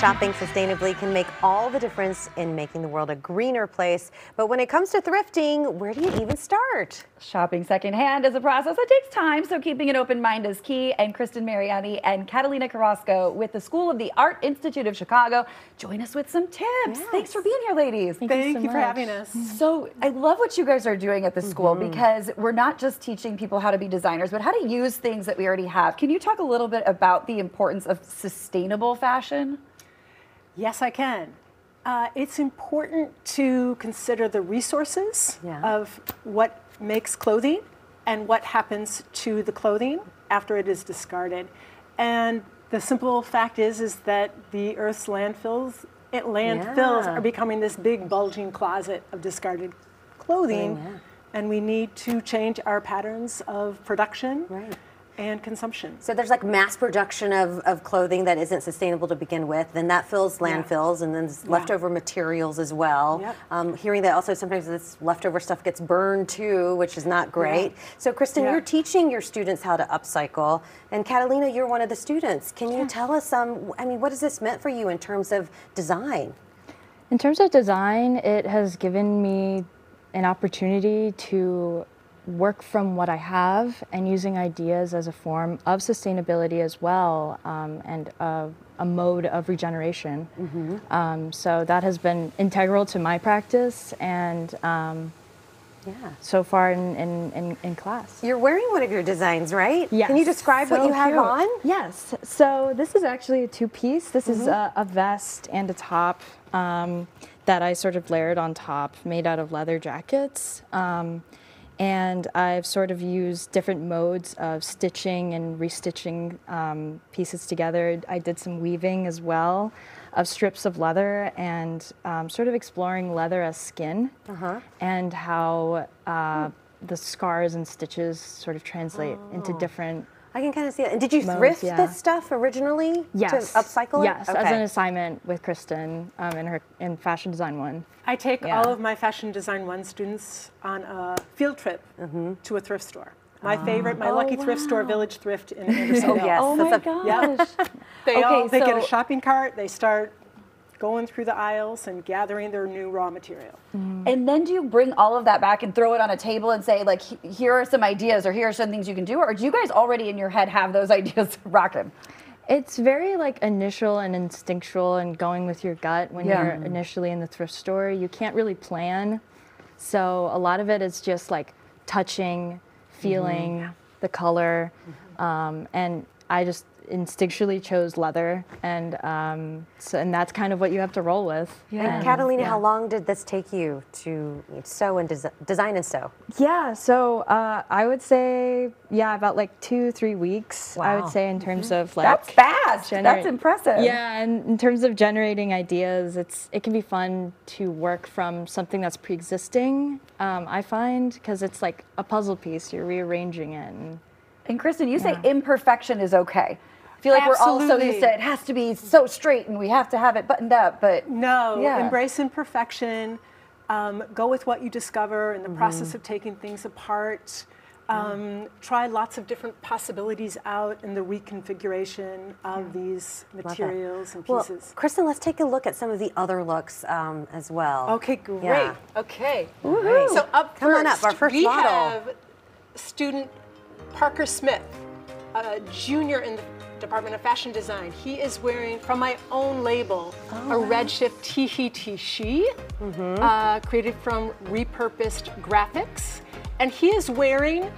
Shopping sustainably can make all the difference in making the world a greener place. But when it comes to thrifting, where do you even start? Shopping secondhand is a process that takes time, so keeping an open mind is key. And Kristin Mariani and Catalina Carrasco with the School of the Art Institute of Chicago join us with some tips. Yes. Thanks for being here, ladies. Thank, you, so for having us. Mm-hmm. So I love what you guys are doing at the school mm-hmm. because we're not just teaching people how to be designers, but how to use things that we already have. Can you talk a little bit about the importance of sustainable fashion? Yes, I can. Uh, it's important to consider the resources Yeah. of what makes clothing and what happens to the clothing after it is discarded. And the simple fact is, is that the Earth's landfills, it, landfills Yeah. are becoming this big bulging closet of discarded clothing, yeah. and we need to change our patterns of production Right. And consumption. So there's like mass production of, of clothing that isn't sustainable to begin with, then that fills landfills, and then there's leftover materials as well. Yep. Um, hearing that also sometimes this leftover stuff gets burned too, which is not great. So Kristin, Yeah. you're teaching your students how to upcycle, and Catalina, you're one of the students. Can you tell us, um, I mean, what has this meant for you in terms of design? In terms of design, it has given me an opportunity to work from what I have and using ideas as a form of sustainability as well um, and a, a mode of regeneration. Um, so that has been integral to my practice and um, Yeah. so far in, in, in, in class. You're wearing one of your designs, right? Yes. Can you describe what So you have cute. on? Yes. So this is actually a two-piece. This is Mm-hmm. a, a vest and a top um, that I sort of layered on top, made out of leather jackets. And I've sort of used different modes of stitching and restitching um, pieces together. I did some weaving as well of strips of leather and um, sort of exploring leather as skin Uh-huh. and how uh, the scars and stitches sort of translate into different I can kind of see it. And did you Modes, thrift yeah. this stuff originally yes to upcycle it? yes as an assignment with Kristin um, in her in fashion design one. I take Yeah. all of my Fashion Design 1 students on a field trip Mm-hmm. to a thrift store. My favorite, my lucky thrift store, Village Thrift in Anderson Oh, yes. Oh my that's a- gosh. They, all, Okay, they get a shopping cart, they start going through the aisles and gathering their new raw material. Mm. And then do you bring all of that back and throw it on a table and say, like, here are some ideas or here are some things you can do? Or do you guys already in your head have those ideas rocking? It's very like initial and instinctual and going with your gut when Yeah. you're initially in the thrift store. You can't really plan. So a lot of it is just like touching, mm-hmm. feeling the color. Mm-hmm. Um, and I just instinctually chose leather and um, so, and that's kind of what you have to roll with. And And, Catalina, yeah. how long did this take you to sew and desi- design and sew? Yeah, so uh, I would say, yeah, about like two, three weeks. I would say in terms of like That's fast. generate- That's impressive. Yeah, and in terms of generating ideas, it's it can be fun to work from something that's pre-existing. Um, I find because it's like a puzzle piece. You're rearranging it. And, And Kristin, you say imperfection is okay. I feel like we're all so used to it has to be so straight and we have to have it buttoned up, but No, Yeah. embrace imperfection. Um, go with what you discover in the Mm-hmm. process of taking things apart. Um, try lots of different possibilities out in the reconfiguration of these materials and Well, pieces. Kristin, let's take a look at some of the other looks um, as well. Okay, great. Yeah. Okay. Woohoo. So up Come on up, first, our first we model. have student Parker Smith, a junior in the Department of Fashion Design. He is wearing, from my own label, Oh, a Redshift Tihi Tishi, Mm-hmm. uh, created from repurposed graphics. And he is wearing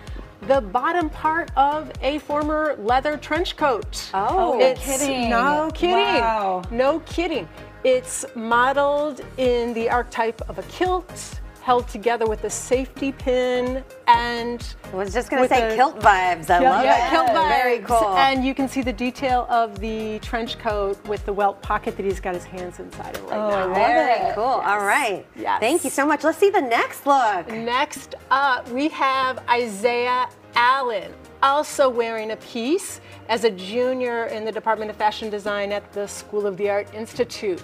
the bottom part of a former leather trench coat. Oh, it's, kidding. No kidding. Wow. No kidding. It's modeled in the archetype of a kilt, held together with a safety pin and I was just going to with say the- kilt vibes. I love yeah, it. kilt vibes. Very cool. And you can see the detail of the trench coat with the welt pocket that he's got his hands inside of right Oh, I now. love Very it. cool. All right. Yes. Thank you so much. Let's see the next look. Next up, we have Isaiah Allen, also wearing a piece as a junior in the Department of Fashion Design at the School of the Art Institute.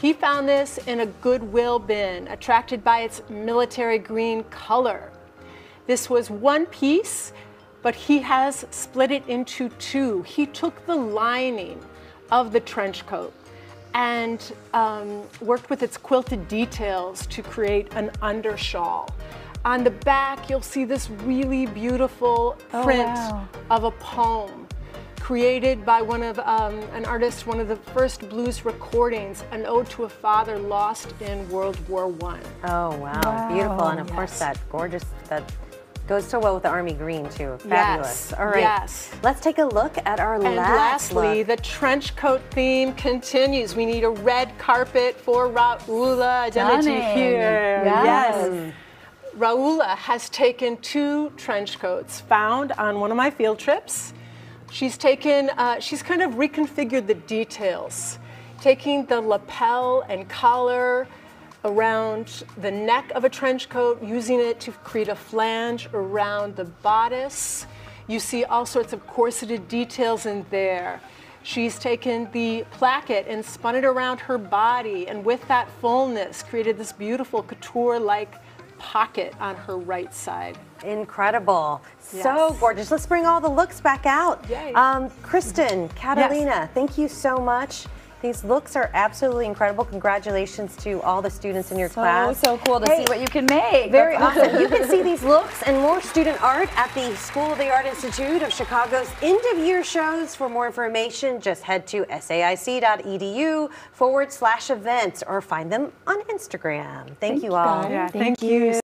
He found this in a Goodwill bin, attracted by its military green color. This was one piece, but he has split it into two. He took the lining of the trench coat and um, worked with its quilted details to create an undershawl. On the back, you'll see this really beautiful print wow. of a poem created by one of um, an artist, one of the first blues recordings, an ode to a father lost in World War One. Oh wow, Wow. beautiful, and of course that gorgeous that goes so well with the army green too. Fabulous. Yes, All right, yes. let's take a look at our And last lastly, look. the trench coat theme continues. We need a red carpet for Raula. Identity Stunning. here. Yes. Raula has taken two trench coats found on one of my field trips. She's taken, uh, she's kind of reconfigured the details, taking the lapel and collar around the neck of a trench coat, using it to create a flange around the bodice. You see all sorts of corseted details in there. She's taken the placket and spun it around her body, and with that fullness, created this beautiful couture like pocket on her right side. Incredible. So gorgeous. Let's bring all the looks back out. Yay. Um, Kristin, Catalina, thank you so much. These looks are absolutely incredible. Congratulations to all the students in your So, class. so cool to Hey, see what you can make. Very That's awesome. You can see these looks and more student art at the School of the Art Institute of Chicago's end of year shows. For more information, just head to saic.edu forward slash events or find them on Instagram. Thank, you all. guys. thank you.